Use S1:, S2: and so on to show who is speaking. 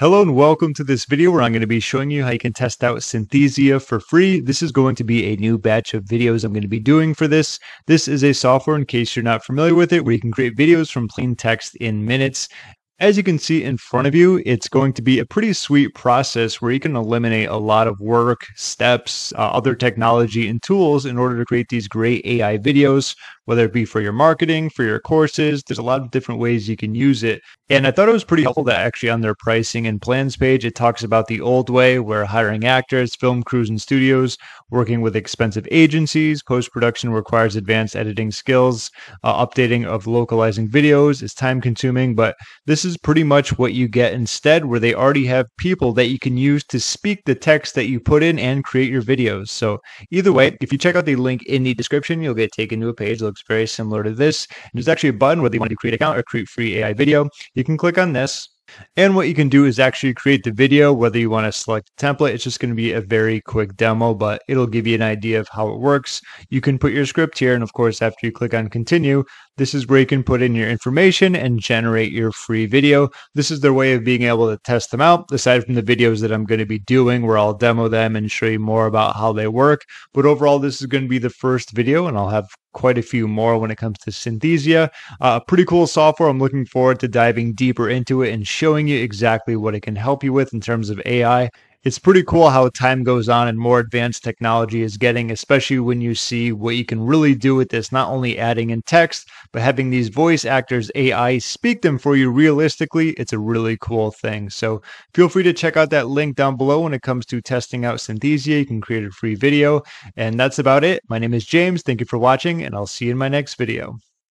S1: Hello and welcome to this video where I'm going to be showing you how you can test out Synthesia for free. This is going to be a new batch of videos I'm going to be doing for this. This is a software, in case you're not familiar with it, where you can create videos from plain text in minutes. As you can see in front of you, it's going to be a pretty sweet process where you can eliminate a lot of work, steps, uh, other technology, and tools in order to create these great AI videos whether it be for your marketing, for your courses. There's a lot of different ways you can use it. And I thought it was pretty helpful that actually on their pricing and plans page, it talks about the old way where hiring actors, film crews, and studios, working with expensive agencies, post production requires advanced editing skills, uh, updating of localizing videos is time consuming. But this is pretty much what you get instead, where they already have people that you can use to speak the text that you put in and create your videos. So either way, if you check out the link in the description, you'll get taken to a page. It looks very similar to this. And there's actually a button whether you want to create account or create free AI video. You can click on this. And what you can do is actually create the video, whether you want to select a template. It's just going to be a very quick demo, but it'll give you an idea of how it works. You can put your script here. And of course, after you click on continue, this is where you can put in your information and generate your free video. This is their way of being able to test them out, aside from the videos that I'm going to be doing where I'll demo them and show you more about how they work. But overall, this is going to be the first video, and I'll have quite a few more when it comes to Synthesia. Uh, pretty cool software. I'm looking forward to diving deeper into it and showing you exactly what it can help you with in terms of AI it's pretty cool how time goes on and more advanced technology is getting, especially when you see what you can really do with this, not only adding in text, but having these voice actors AI speak them for you realistically. It's a really cool thing. So feel free to check out that link down below when it comes to testing out Synthesia. You can create a free video. And that's about it. My name is James. Thank you for watching, and I'll see you in my next video.